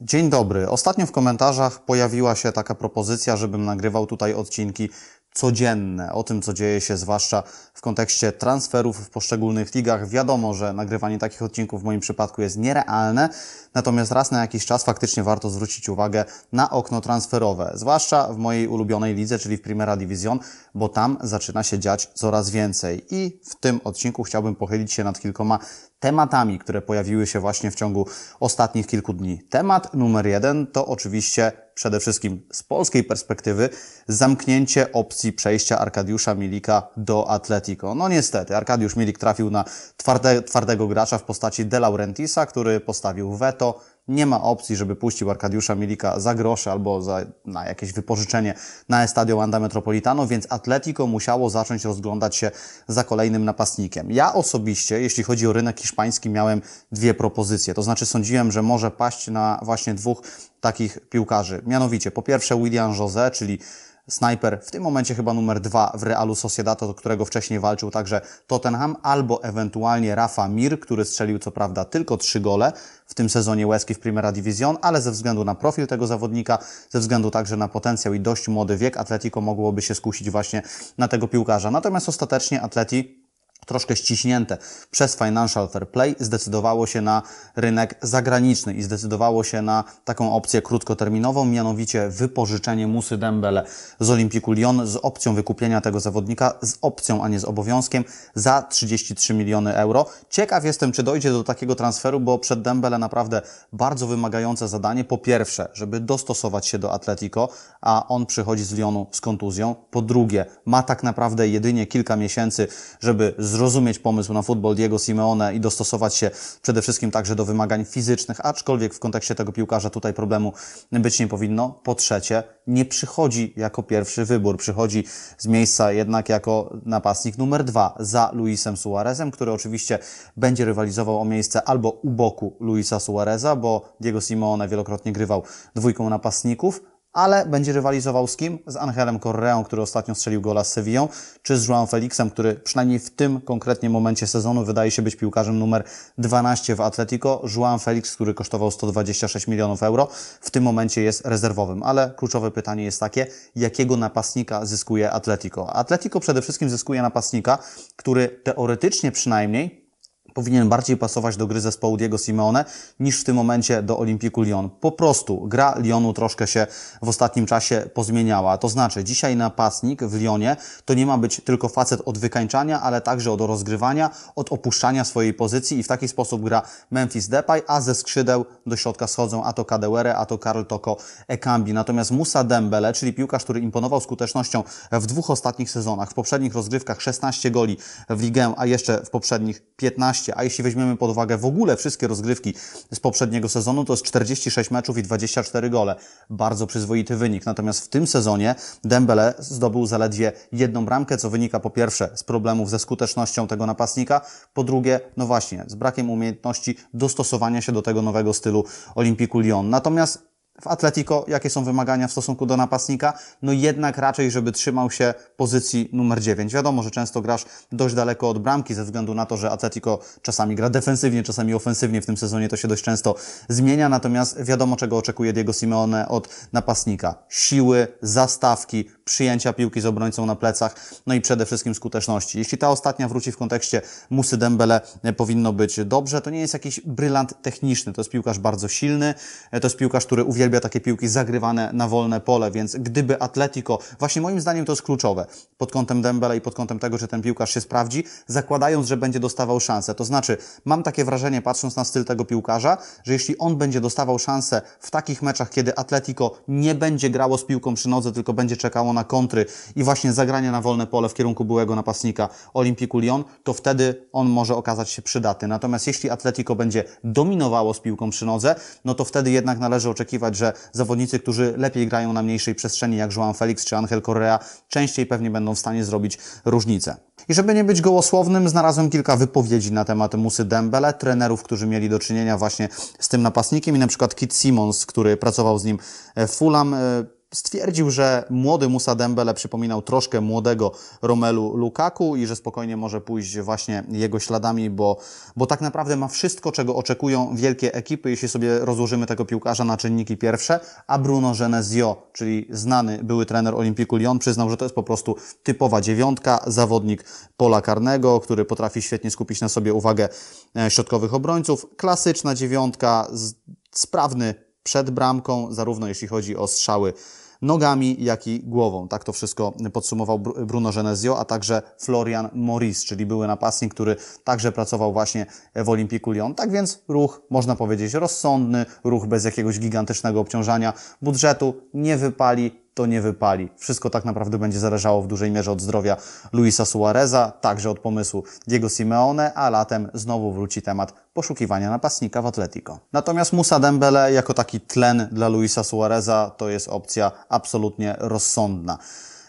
Dzień dobry. Ostatnio w komentarzach pojawiła się taka propozycja, żebym nagrywał tutaj odcinki codzienne o tym, co dzieje się, zwłaszcza w kontekście transferów w poszczególnych ligach. Wiadomo, że nagrywanie takich odcinków w moim przypadku jest nierealne, natomiast raz na jakiś czas faktycznie warto zwrócić uwagę na okno transferowe, zwłaszcza w mojej ulubionej lidze, czyli w Primera Division, bo tam zaczyna się dziać coraz więcej. I w tym odcinku chciałbym pochylić się nad kilkoma tematami, które pojawiły się właśnie w ciągu ostatnich kilku dni. Temat numer jeden to oczywiście przede wszystkim z polskiej perspektywy zamknięcie opcji przejścia Arkadiusza Milika do Atletico. No niestety, Arkadiusz Milik trafił na twarde, twardego gracza w postaci De Laurentisa, który postawił weto nie ma opcji, żeby puścił Arkadiusza Milika za grosze albo za, na jakieś wypożyczenie na Estadio Wanda Metropolitano, więc Atletico musiało zacząć rozglądać się za kolejnym napastnikiem. Ja osobiście, jeśli chodzi o rynek hiszpański, miałem dwie propozycje. To znaczy sądziłem, że może paść na właśnie dwóch takich piłkarzy. Mianowicie, po pierwsze William José, czyli snajper, w tym momencie chyba numer dwa w Realu Sociedad, do którego wcześniej walczył także Tottenham, albo ewentualnie Rafa Mir, który strzelił co prawda tylko trzy gole w tym sezonie łezki w Primera Division, ale ze względu na profil tego zawodnika, ze względu także na potencjał i dość młody wiek, Atletico mogłoby się skusić właśnie na tego piłkarza. Natomiast ostatecznie Atleti troszkę ściśnięte przez Financial Fair Play, zdecydowało się na rynek zagraniczny i zdecydowało się na taką opcję krótkoterminową, mianowicie wypożyczenie Musy Dembele z Olympiku Lyon z opcją wykupienia tego zawodnika, z opcją, a nie z obowiązkiem, za 33 miliony euro. Ciekaw jestem, czy dojdzie do takiego transferu, bo przed Dembele naprawdę bardzo wymagające zadanie. Po pierwsze, żeby dostosować się do Atletico, a on przychodzi z Lyonu z kontuzją. Po drugie, ma tak naprawdę jedynie kilka miesięcy, żeby zrozumieć pomysł na futbol Diego Simeone i dostosować się przede wszystkim także do wymagań fizycznych, aczkolwiek w kontekście tego piłkarza tutaj problemu być nie powinno. Po trzecie, nie przychodzi jako pierwszy wybór, przychodzi z miejsca jednak jako napastnik numer dwa za Luisem Suarezem, który oczywiście będzie rywalizował o miejsce albo u boku Luisa Suareza, bo Diego Simeone wielokrotnie grywał dwójką napastników, ale będzie rywalizował z kim? Z Angelem Correą, który ostatnio strzelił gola z Sevillą, czy z João Felixem, który przynajmniej w tym konkretnie momencie sezonu wydaje się być piłkarzem numer 12 w Atletico. João Felix, który kosztował 126 milionów euro, w tym momencie jest rezerwowym, ale kluczowe pytanie jest takie, jakiego napastnika zyskuje Atletico? Atletico przede wszystkim zyskuje napastnika, który teoretycznie przynajmniej powinien bardziej pasować do gry zespołu Diego Simeone niż w tym momencie do Olimpiku Lyon. Po prostu gra Lyonu troszkę się w ostatnim czasie pozmieniała. To znaczy, dzisiaj napastnik w Lyonie to nie ma być tylko facet od wykańczania, ale także od rozgrywania, od opuszczania swojej pozycji i w taki sposób gra Memphis Depay, a ze skrzydeł do środka schodzą a to Kadewere, a to Karl Toko Ekambi. Natomiast Musa Dembele, czyli piłkarz, który imponował skutecznością w dwóch ostatnich sezonach, w poprzednich rozgrywkach 16 goli w ligę, a jeszcze w poprzednich 15 a jeśli weźmiemy pod uwagę w ogóle wszystkie rozgrywki z poprzedniego sezonu, to jest 46 meczów i 24 gole. Bardzo przyzwoity wynik. Natomiast w tym sezonie Dembele zdobył zaledwie jedną bramkę, co wynika po pierwsze z problemów ze skutecznością tego napastnika, po drugie, no właśnie, z brakiem umiejętności dostosowania się do tego nowego stylu Olimpiku Lyon. Natomiast w Atletico, jakie są wymagania w stosunku do napastnika? No jednak raczej, żeby trzymał się pozycji numer 9. Wiadomo, że często grasz dość daleko od bramki ze względu na to, że Atletico czasami gra defensywnie, czasami ofensywnie. W tym sezonie to się dość często zmienia, natomiast wiadomo, czego oczekuje Diego Simeone od napastnika. Siły, zastawki, przyjęcia piłki z obrońcą na plecach, no i przede wszystkim skuteczności. Jeśli ta ostatnia wróci w kontekście Musy Dembele, e, powinno być dobrze. To nie jest jakiś brylant techniczny, to jest piłkarz bardzo silny, e, to jest piłkarz, który uwielbia takie piłki zagrywane na wolne pole, więc gdyby Atletico, właśnie moim zdaniem to jest kluczowe, pod kątem Dembele i pod kątem tego, że ten piłkarz się sprawdzi, zakładając, że będzie dostawał szansę. To znaczy, mam takie wrażenie, patrząc na styl tego piłkarza, że jeśli on będzie dostawał szansę w takich meczach, kiedy Atletico nie będzie grało z piłką przy nodze, tylko będzie czekało na kontry i właśnie zagranie na wolne pole w kierunku byłego napastnika Olimpiku Lyon, to wtedy on może okazać się przydatny. Natomiast jeśli Atletico będzie dominowało z piłką przy nodze, no to wtedy jednak należy oczekiwać, że zawodnicy, którzy lepiej grają na mniejszej przestrzeni, jak João Felix czy Angel Correa, częściej pewnie będą w stanie zrobić różnicę. I żeby nie być gołosłownym, znalazłem kilka wypowiedzi na temat Musy Dembele, trenerów, którzy mieli do czynienia właśnie z tym napastnikiem i na przykład Kit Simons, który pracował z nim w Fulham, stwierdził, że młody Musa Dembele przypominał troszkę młodego Romelu Lukaku i że spokojnie może pójść właśnie jego śladami, bo, bo tak naprawdę ma wszystko, czego oczekują wielkie ekipy, jeśli sobie rozłożymy tego piłkarza na czynniki pierwsze, a Bruno Genesio, czyli znany były trener Olimpiku Lyon, przyznał, że to jest po prostu typowa dziewiątka, zawodnik pola karnego, który potrafi świetnie skupić na sobie uwagę e, środkowych obrońców, klasyczna dziewiątka, sprawny przed bramką, zarówno jeśli chodzi o strzały nogami, jak i głową. Tak to wszystko podsumował Bruno Genesio, a także Florian Maurice, czyli były napastnik, który także pracował właśnie w Olimpiku Lyon. Tak więc ruch, można powiedzieć, rozsądny, ruch bez jakiegoś gigantycznego obciążania budżetu, nie wypali, to nie wypali. Wszystko tak naprawdę będzie zależało w dużej mierze od zdrowia Luisa Suareza, także od pomysłu Diego Simeone, a latem znowu wróci temat poszukiwania napastnika w Atletico. Natomiast Musa Dembele jako taki tlen dla Luisa Suareza to jest opcja absolutnie rozsądna.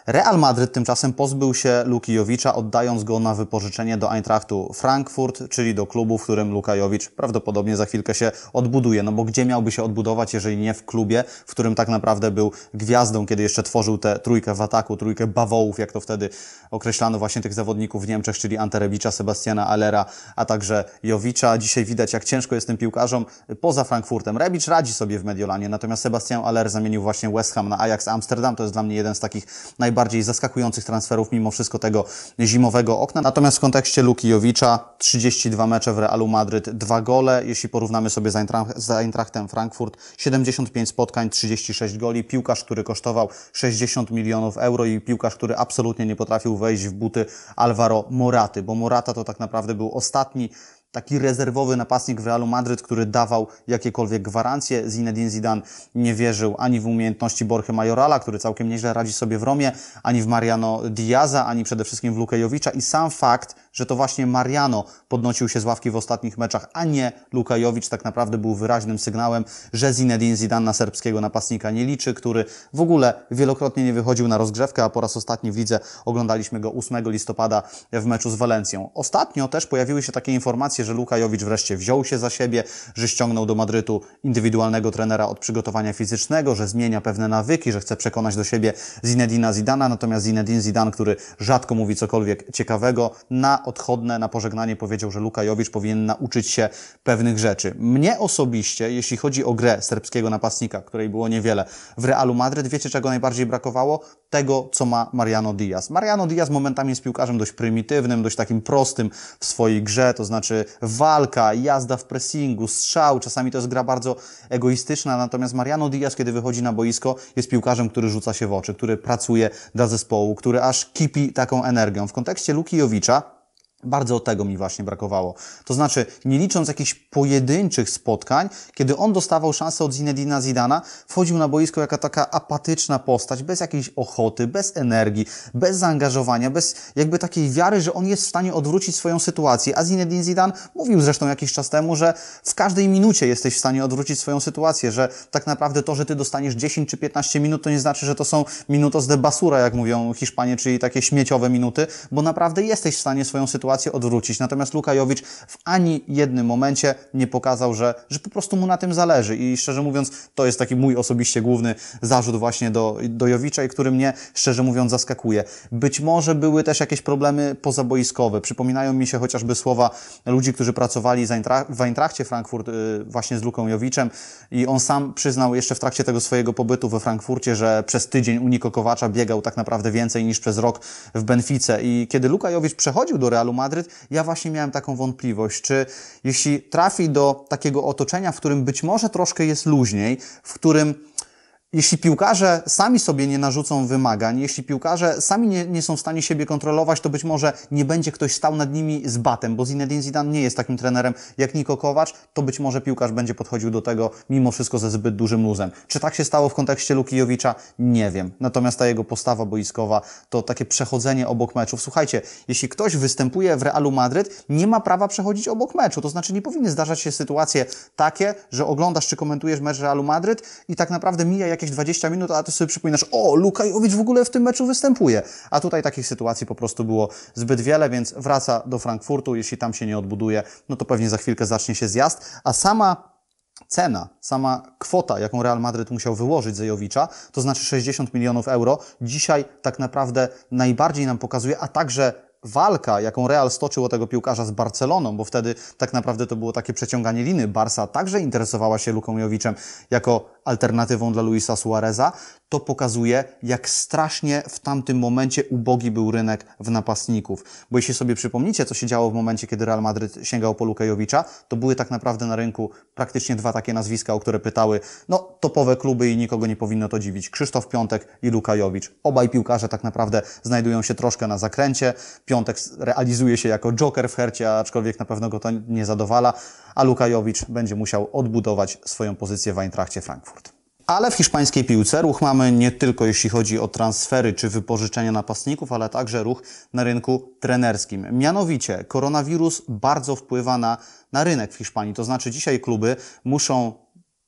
Real Madryt tymczasem pozbył się Lukijowicza, oddając go na wypożyczenie do Eintrachtu Frankfurt, czyli do klubu, w którym Lukajowicz prawdopodobnie za chwilkę się odbuduje. No bo gdzie miałby się odbudować, jeżeli nie w klubie, w którym tak naprawdę był gwiazdą, kiedy jeszcze tworzył tę trójkę w ataku, trójkę bawołów, jak to wtedy określano właśnie tych zawodników w Niemczech, czyli Anterebicza, Sebastiana Allera, a także Jowicza. Dzisiaj widać, jak ciężko jest tym piłkarzom poza Frankfurtem. Rebicz radzi sobie w Mediolanie, natomiast Sebastian Aller zamienił właśnie West Ham na Ajax Amsterdam. To jest dla mnie jeden z takich najbardziej najbardziej zaskakujących transferów mimo wszystko tego zimowego okna. Natomiast w kontekście Lukijowicza 32 mecze w Realu Madryt, dwa gole. Jeśli porównamy sobie z Eintrachtem Frankfurt, 75 spotkań, 36 goli. Piłkarz, który kosztował 60 milionów euro i piłkarz, który absolutnie nie potrafił wejść w buty Alvaro Moraty, bo Morata to tak naprawdę był ostatni taki rezerwowy napastnik w Realu Madryt, który dawał jakiekolwiek gwarancje. Zinedine Zidane nie wierzył ani w umiejętności Borche Majorala, który całkiem nieźle radzi sobie w Romie, ani w Mariano Diaza, ani przede wszystkim w Lukejowicza i sam fakt, że to właśnie Mariano podnosił się z ławki w ostatnich meczach, a nie Lukajowicz tak naprawdę był wyraźnym sygnałem, że Zinedine Zidane na serbskiego napastnika nie liczy, który w ogóle wielokrotnie nie wychodził na rozgrzewkę, a po raz ostatni w lidze oglądaliśmy go 8 listopada w meczu z Walencją. Ostatnio też pojawiły się takie informacje, że Lukajowicz wreszcie wziął się za siebie, że ściągnął do Madrytu indywidualnego trenera od przygotowania fizycznego, że zmienia pewne nawyki, że chce przekonać do siebie Zinedina Zidana, natomiast Zinedine Zidane, który rzadko mówi cokolwiek ciekawego, na odchodne, na pożegnanie powiedział, że Lukajowicz powinien nauczyć się pewnych rzeczy. Mnie osobiście, jeśli chodzi o grę serbskiego napastnika, której było niewiele w Realu Madryt, wiecie czego najbardziej brakowało? Tego, co ma Mariano Diaz. Mariano Diaz momentami jest piłkarzem dość prymitywnym, dość takim prostym w swojej grze, to znaczy walka, jazda w pressingu, strzał, czasami to jest gra bardzo egoistyczna, natomiast Mariano Diaz, kiedy wychodzi na boisko, jest piłkarzem, który rzuca się w oczy, który pracuje dla zespołu, który aż kipi taką energią. W kontekście Lukijowicza bardzo tego mi właśnie brakowało. To znaczy, nie licząc jakichś pojedynczych spotkań, kiedy on dostawał szansę od Zinedina Zidana, wchodził na boisko jako taka apatyczna postać, bez jakiejś ochoty, bez energii, bez zaangażowania, bez jakby takiej wiary, że on jest w stanie odwrócić swoją sytuację. A Zinedine Zidane mówił zresztą jakiś czas temu, że w każdej minucie jesteś w stanie odwrócić swoją sytuację, że tak naprawdę to, że ty dostaniesz 10 czy 15 minut, to nie znaczy, że to są minutos de basura, jak mówią Hiszpanie, czyli takie śmieciowe minuty, bo naprawdę jesteś w stanie swoją sytuację sytuację odwrócić. Natomiast Lukajowicz w ani jednym momencie nie pokazał, że, że po prostu mu na tym zależy. I szczerze mówiąc, to jest taki mój osobiście główny zarzut właśnie do, do Jowicza i który mnie, szczerze mówiąc, zaskakuje. Być może były też jakieś problemy pozaboiskowe. Przypominają mi się chociażby słowa ludzi, którzy pracowali w Eintrachcie Frankfurt y, właśnie z Luką Jowiczem i on sam przyznał jeszcze w trakcie tego swojego pobytu we Frankfurcie, że przez tydzień u Niko Kowacza biegał tak naprawdę więcej niż przez rok w Benfice i kiedy Luka Jowicz przechodził do Realu Madryt, ja właśnie miałem taką wątpliwość, czy jeśli trafi do takiego otoczenia, w którym być może troszkę jest luźniej, w którym jeśli piłkarze sami sobie nie narzucą wymagań, jeśli piłkarze sami nie, nie, są w stanie siebie kontrolować, to być może nie będzie ktoś stał nad nimi z batem, bo Zinedine Zidane nie jest takim trenerem jak Niko Kovac, to być może piłkarz będzie podchodził do tego mimo wszystko ze zbyt dużym luzem. Czy tak się stało w kontekście Lukijowicza? Nie wiem. Natomiast ta jego postawa boiskowa to takie przechodzenie obok meczów. Słuchajcie, jeśli ktoś występuje w Realu Madryt, nie ma prawa przechodzić obok meczu. To znaczy nie powinny zdarzać się sytuacje takie, że oglądasz czy komentujesz mecz Realu Madryt i tak naprawdę mija jakieś 20 minut, a ty sobie przypominasz, o, Lukajowicz w ogóle w tym meczu występuje. A tutaj takich sytuacji po prostu było zbyt wiele, więc wraca do Frankfurtu. Jeśli tam się nie odbuduje, no to pewnie za chwilkę zacznie się zjazd. A sama cena, sama kwota, jaką Real Madryt musiał wyłożyć Zejowicza, to znaczy 60 milionów euro, dzisiaj tak naprawdę najbardziej nam pokazuje, a także walka, jaką Real stoczył o tego piłkarza z Barceloną, bo wtedy tak naprawdę to było takie przeciąganie liny. Barca także interesowała się Luką Jowiczem jako alternatywą dla Luisa Suareza, to pokazuje, jak strasznie w tamtym momencie ubogi był rynek w napastników. Bo jeśli sobie przypomnicie, co się działo w momencie, kiedy Real Madryt sięgał po Lukajowicza, to były tak naprawdę na rynku praktycznie dwa takie nazwiska, o które pytały, no topowe kluby i nikogo nie powinno to dziwić. Krzysztof Piątek i Lukajowicz. Obaj piłkarze tak naprawdę znajdują się troszkę na zakręcie. Piątek realizuje się jako joker w hercie, aczkolwiek na pewno go to nie zadowala, a Lukajowicz będzie musiał odbudować swoją pozycję w Eintrachcie Frankfurt. Ale w hiszpańskiej piłce ruch mamy nie tylko jeśli chodzi o transfery czy wypożyczenia napastników, ale także ruch na rynku trenerskim. Mianowicie koronawirus bardzo wpływa na, na rynek w Hiszpanii. To znaczy dzisiaj kluby muszą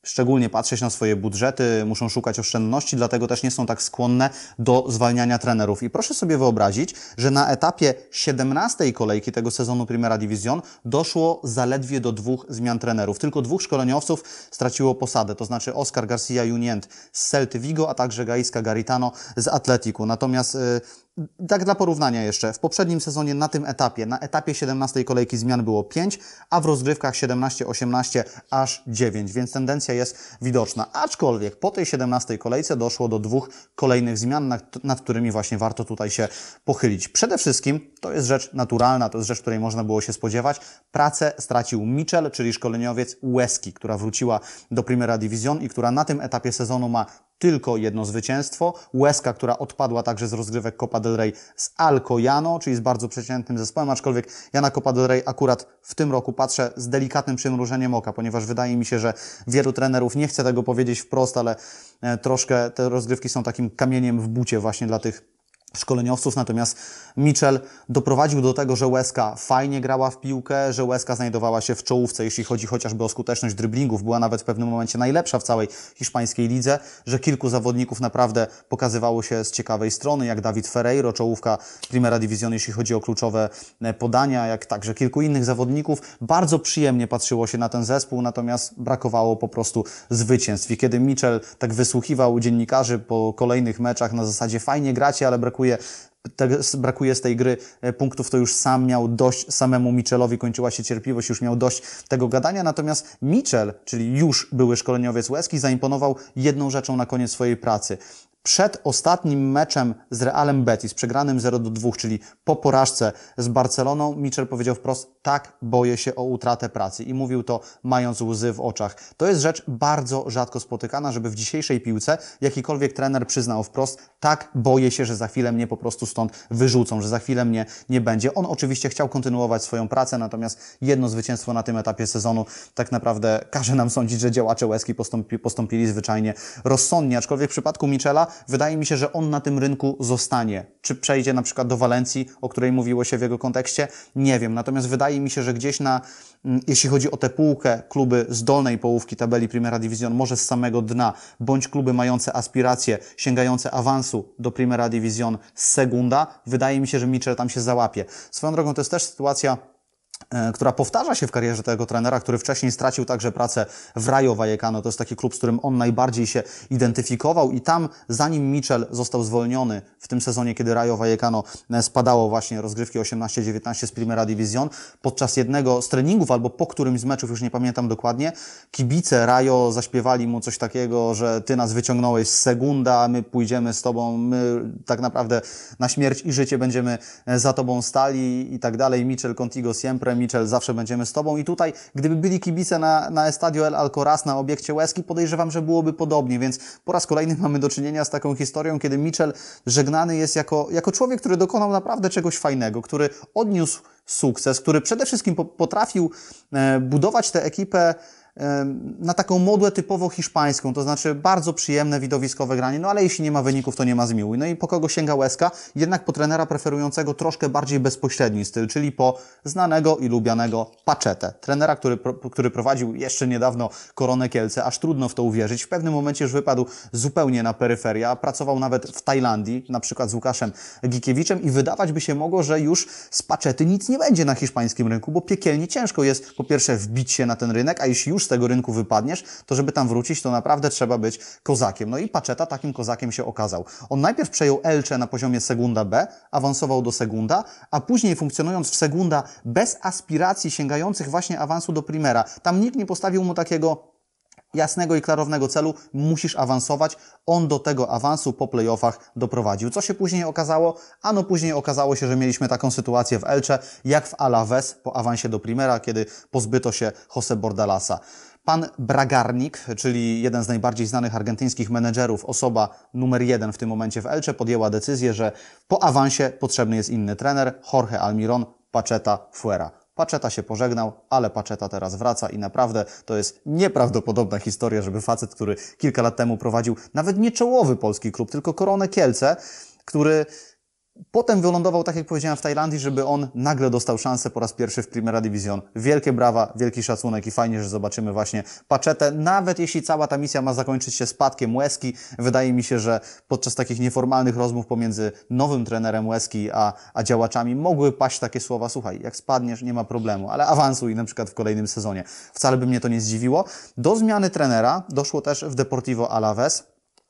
szczególnie patrzeć na swoje budżety, muszą szukać oszczędności, dlatego też nie są tak skłonne do zwalniania trenerów. I proszę sobie wyobrazić, że na etapie 17 kolejki tego sezonu Primera Division doszło zaledwie do dwóch zmian trenerów. Tylko dwóch szkoleniowców straciło posadę, to znaczy Oscar Garcia Junient z Celty Vigo, a także Gaisca Garitano z Atletiku. Natomiast y, tak dla porównania jeszcze, w poprzednim sezonie na tym etapie, na etapie 17 kolejki zmian było 5, a w rozgrywkach 17-18 aż 9, więc tendencja jest widoczna. Aczkolwiek po tej 17 kolejce doszło do dwóch kolejnych zmian, nad, nad którymi właśnie warto tutaj się pochylić. Przede wszystkim to jest rzecz naturalna, to jest rzecz, której można było się spodziewać. Pracę stracił Mitchell, czyli szkoleniowiec Łeski, która wróciła do Primera Division i która na tym etapie sezonu ma tylko jedno zwycięstwo. Łeska, która odpadła także z rozgrywek Copa del Rey z Alcoyano, czyli z bardzo przeciętnym zespołem, aczkolwiek ja na Copa del Rey akurat w tym roku patrzę z delikatnym przymrużeniem oka, ponieważ wydaje mi się, że wielu trenerów nie chce tego powiedzieć wprost, ale e, troszkę te rozgrywki są takim kamieniem w bucie właśnie dla tych szkoleniowców, natomiast Mitchell doprowadził do tego, że Łeska fajnie grała w piłkę, że Łeska znajdowała się w czołówce, jeśli chodzi chociażby o skuteczność dryblingów, była nawet w pewnym momencie najlepsza w całej hiszpańskiej lidze, że kilku zawodników naprawdę pokazywało się z ciekawej strony, jak Dawid Ferreiro, czołówka Primera Division, jeśli chodzi o kluczowe e, podania, jak także kilku innych zawodników. Bardzo przyjemnie patrzyło się na ten zespół, natomiast brakowało po prostu zwycięstw. I kiedy Mitchell tak wysłuchiwał dziennikarzy po kolejnych meczach na zasadzie fajnie gracie, ale brakuje brakuje brakuje z tej gry e, punktów, to już sam miał dość, samemu Mitchellowi kończyła się cierpliwość, już miał dość tego gadania, natomiast Mitchell, czyli już były szkoleniowiec Łeski, zaimponował jedną rzeczą na koniec swojej pracy. Przed ostatnim meczem z Realem Betis, przegranym 0 do 2, czyli po porażce z Barceloną, Mitchell powiedział wprost, tak, boję się o utratę pracy. I mówił to mając łzy w oczach. To jest rzecz bardzo rzadko spotykana, żeby w dzisiejszej piłce jakikolwiek trener przyznał wprost, tak, boję się, że za chwilę mnie po prostu stąd wyrzucą, że za chwilę mnie nie będzie. On oczywiście chciał kontynuować swoją pracę, natomiast jedno zwycięstwo na tym etapie sezonu tak naprawdę każe nam sądzić, że działacze Łeski postąpi, postąpili zwyczajnie rozsądnie. Aczkolwiek w przypadku Michela wydaje mi się, że on na tym rynku zostanie. Czy przejdzie na przykład do Walencji, o której mówiło się w jego kontekście? Nie wiem. Natomiast wydaje mi się, że gdzieś na, mm, jeśli chodzi o tę półkę, kluby z dolnej połówki tabeli Primera Division, może z samego dna, bądź kluby mające aspiracje, sięgające awansu do Primera Division z Segunda, wydaje mi się, że Mitchell tam się załapie. Swoją drogą to jest też sytuacja, która powtarza się w karierze tego trenera, który wcześniej stracił także pracę w Rayo Vallecano. To jest taki klub, z którym on najbardziej się identyfikował i tam, zanim Mitchell został zwolniony w tym sezonie, kiedy Rayo Vallecano e, spadało właśnie rozgrywki 18-19 z Primera Division, podczas jednego z treningów albo po którymś z meczów, już nie pamiętam dokładnie, kibice Rayo zaśpiewali mu coś takiego, że ty nas wyciągnąłeś z Segunda, my pójdziemy z tobą, my tak naprawdę na śmierć i życie będziemy e, za tobą stali i tak dalej. Mitchell Contigo siempre Mitchell, zawsze będziemy z Tobą. I tutaj, gdyby byli kibice na, na Estadio El Alcoraz, na obiekcie Łeski, podejrzewam, że byłoby podobnie, więc po raz kolejny mamy do czynienia z taką historią, kiedy Mitchell żegnany jest jako, jako człowiek, który dokonał naprawdę czegoś fajnego, który odniósł sukces, który przede wszystkim potrafił e, budować tę ekipę na taką modłę typowo hiszpańską, to znaczy bardzo przyjemne, widowiskowe granie, no ale jeśli nie ma wyników, to nie ma zmiłuj. No i po kogo sięga Łezka? Jednak po trenera preferującego troszkę bardziej bezpośredni styl, czyli po znanego i lubianego Paczetę. Trenera, który, który prowadził jeszcze niedawno Koronę Kielce, aż trudno w to uwierzyć. W pewnym momencie już wypadł zupełnie na peryferia, pracował nawet w Tajlandii, na przykład z Łukaszem Gikiewiczem i wydawać by się mogło, że już z Paczety nic nie będzie na hiszpańskim rynku, bo piekielnie ciężko jest po pierwsze wbić się na ten rynek, a jeśli już tego rynku wypadniesz, to żeby tam wrócić, to naprawdę trzeba być kozakiem. No i Paczeta takim kozakiem się okazał. On najpierw przejął Elcze na poziomie Segunda B, awansował do Segunda, a później funkcjonując w Segunda bez aspiracji sięgających właśnie awansu do Primera, tam nikt nie postawił mu takiego jasnego i klarownego celu, musisz awansować. On do tego awansu po playoffach doprowadził. Co się później okazało? Ano później okazało się, że mieliśmy taką sytuację w Elche, jak w Alaves po awansie do Primera, kiedy pozbyto się Jose Bordalasa. Pan Bragarnik, czyli jeden z najbardziej znanych argentyńskich menedżerów, osoba numer jeden w tym momencie w Elche, podjęła decyzję, że po awansie potrzebny jest inny trener, Jorge Almiron, Pacheta Fuera. Paczeta się pożegnał, ale Paczeta teraz wraca i naprawdę to jest nieprawdopodobna historia, żeby facet, który kilka lat temu prowadził nawet nie czołowy polski klub, tylko Koronę Kielce, który Potem wylądował, tak jak powiedziałem, w Tajlandii, żeby on nagle dostał szansę po raz pierwszy w Primera Division. Wielkie brawa, wielki szacunek i fajnie, że zobaczymy właśnie Paczetę. Nawet jeśli cała ta misja ma zakończyć się spadkiem Łeski, wydaje mi się, że podczas takich nieformalnych rozmów pomiędzy nowym trenerem Łeski a, a działaczami mogły paść takie słowa, słuchaj, jak spadniesz, nie ma problemu, ale awansuj na przykład w kolejnym sezonie. Wcale by mnie to nie zdziwiło. Do zmiany trenera doszło też w Deportivo Alaves.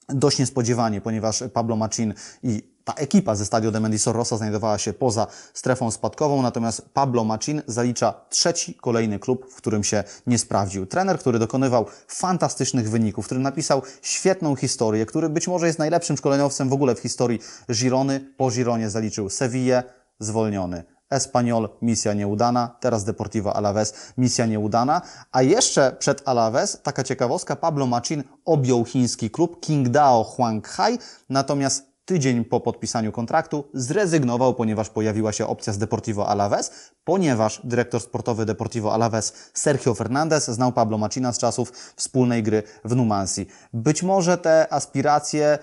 Dość niespodziewanie, ponieważ Pablo Machin i ta ekipa ze Stadio de Mendy Sorrosa znajdowała się poza strefą spadkową, natomiast Pablo Machin zalicza trzeci kolejny klub, w którym się nie sprawdził. Trener, który dokonywał fantastycznych wyników, który napisał świetną historię, który być może jest najlepszym szkoleniowcem w ogóle w historii Girony, po Gironie zaliczył Sevillę, zwolniony. Espanyol, misja nieudana, teraz Deportivo Alaves, misja nieudana, a jeszcze przed Alaves, taka ciekawostka, Pablo Machin objął chiński klub Qingdao Huanghai, natomiast tydzień po podpisaniu kontraktu zrezygnował, ponieważ pojawiła się opcja z Deportivo Alaves, ponieważ dyrektor sportowy Deportivo Alaves Sergio Fernandez znał Pablo Macina z czasów wspólnej gry w Numansji. Być może te aspiracje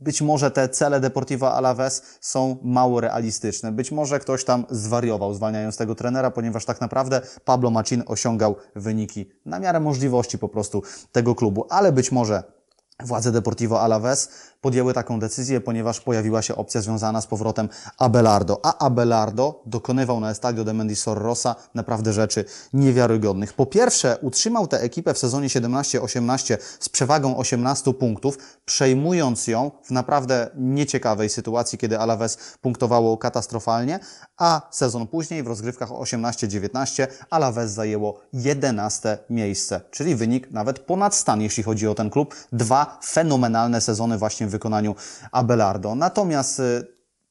być może te cele Deportivo Alaves są mało realistyczne. Być może ktoś tam zwariował, zwalniając tego trenera, ponieważ tak naprawdę Pablo Macin osiągał wyniki na miarę możliwości po prostu tego klubu. Ale być może władze Deportivo Alaves podjęły taką decyzję, ponieważ pojawiła się opcja związana z powrotem Abelardo. A Abelardo dokonywał na Estadio de Mendisor Rosa naprawdę rzeczy niewiarygodnych. Po pierwsze, utrzymał tę ekipę w sezonie 17-18 z przewagą 18 punktów, przejmując ją w naprawdę nieciekawej sytuacji, kiedy Alaves punktowało katastrofalnie, a sezon później w rozgrywkach 18-19 Alaves zajęło 11 miejsce, czyli wynik nawet ponad stan, jeśli chodzi o ten klub. Dwa fenomenalne sezony właśnie w wykonaniu Abelardo. Natomiast y,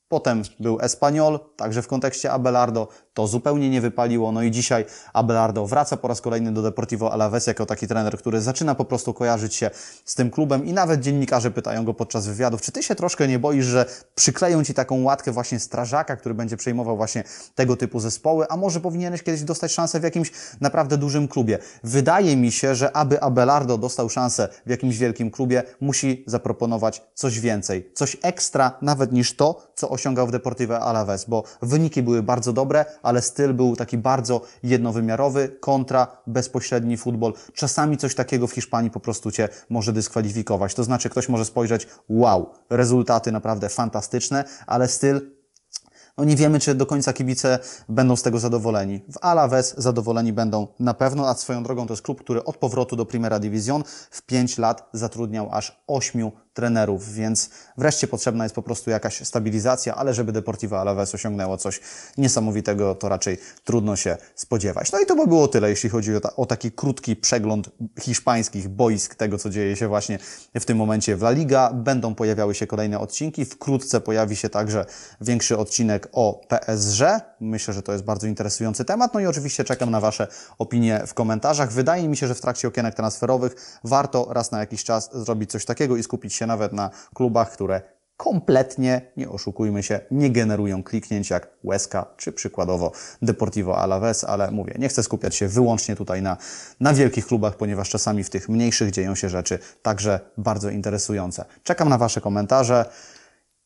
potem był Espanyol, także w kontekście Abelardo to zupełnie nie wypaliło. No i dzisiaj Abelardo wraca po raz kolejny do Deportivo Alaves jako taki trener, który zaczyna po prostu kojarzyć się z tym klubem i nawet dziennikarze pytają go podczas wywiadów, czy ty się troszkę nie boisz, że przykleją ci taką łatkę właśnie strażaka, który będzie przejmował właśnie tego typu zespoły, a może powinieneś kiedyś dostać szansę w jakimś naprawdę dużym klubie. Wydaje mi się, że aby Abelardo dostał szansę w jakimś wielkim klubie, musi zaproponować coś więcej, coś ekstra nawet niż to, co osiągał w Deportivo Alaves, bo wyniki były bardzo dobre, ale styl był taki bardzo jednowymiarowy, kontra bezpośredni futbol. Czasami coś takiego w Hiszpanii po prostu Cię może dyskwalifikować. To znaczy ktoś może spojrzeć, wow, rezultaty naprawdę fantastyczne, ale styl no nie wiemy, czy do końca kibice będą z tego zadowoleni. W Alaves zadowoleni będą na pewno, a swoją drogą to jest klub, który od powrotu do Primera Division w 5 lat zatrudniał aż 8 trenerów, więc wreszcie potrzebna jest po prostu jakaś stabilizacja, ale żeby Deportivo Alaves osiągnęło coś niesamowitego, to raczej trudno się spodziewać. No i to by było tyle, jeśli chodzi o, ta, o taki krótki przegląd hiszpańskich boisk, tego co dzieje się właśnie w tym momencie w La Liga. Będą pojawiały się kolejne odcinki, wkrótce pojawi się także większy odcinek o PSG. Myślę, że to jest bardzo interesujący temat. No i oczywiście czekam na Wasze opinie w komentarzach. Wydaje mi się, że w trakcie okienek transferowych warto raz na jakiś czas zrobić coś takiego i skupić się nawet na klubach, które kompletnie, nie oszukujmy się, nie generują kliknięć jak Łeska czy przykładowo Deportivo Alaves, ale mówię, nie chcę skupiać się wyłącznie tutaj na, na wielkich klubach, ponieważ czasami w tych mniejszych dzieją się rzeczy także bardzo interesujące. Czekam na Wasze komentarze,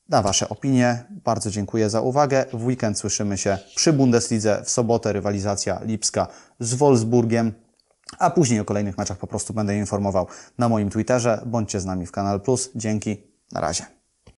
na Wasze opinie. Bardzo dziękuję za uwagę. W weekend słyszymy się przy Bundeslidze, w sobotę rywalizacja Lipska z Wolfsburgiem. A później o kolejnych meczach po prostu będę informował na moim Twitterze. Bądźcie z nami w Kanal Plus. Dzięki. Na razie.